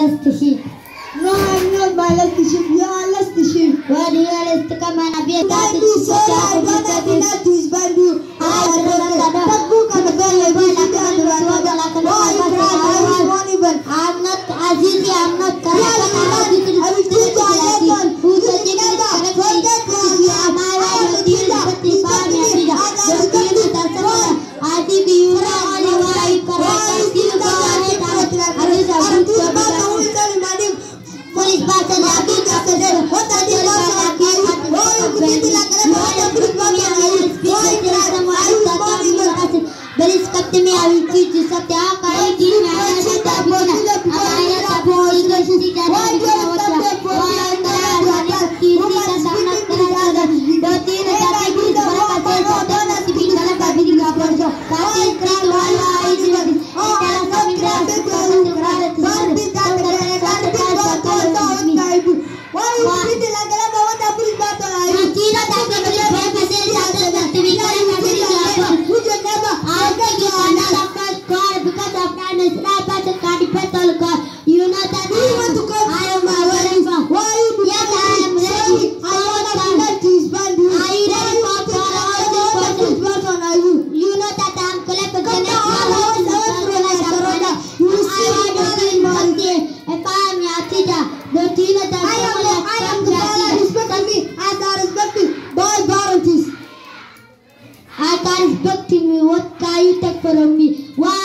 alles düşür. Nein, nein, alles düşür. Ja, alles düşür. करे वो दादी माँ की वो उनकी दिला करे वो कृपा में आई वो इकरार हमारी ताता में बरस कत्ते में आई चीज़ सब I am the, I am the power respect me. I am respect you. Boy, guarantees. I can respect you. What can you take from me? Why